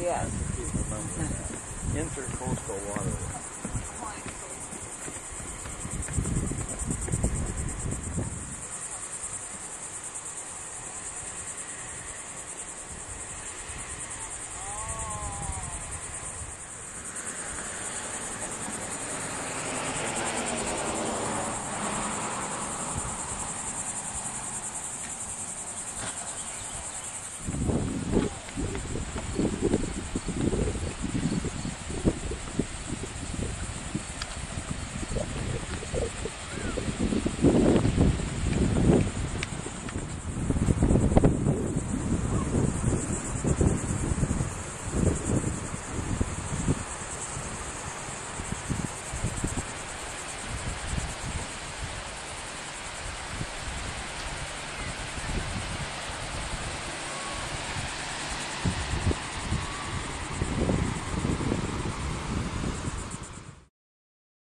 Yes. Intercoastal waterway.